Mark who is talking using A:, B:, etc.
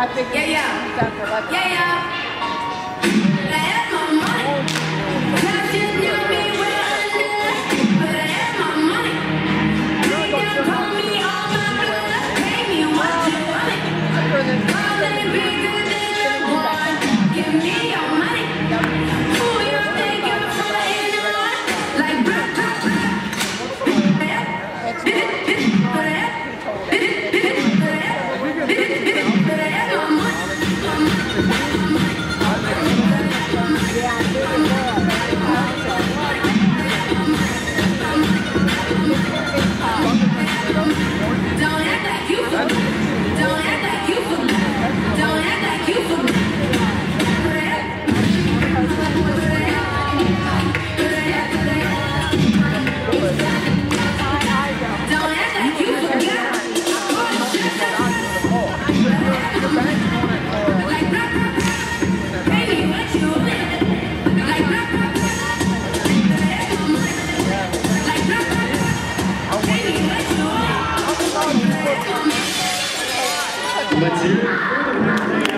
A: I yeah, yeah. Yeah, yeah. Yeah, I'm doing good. Mathieu.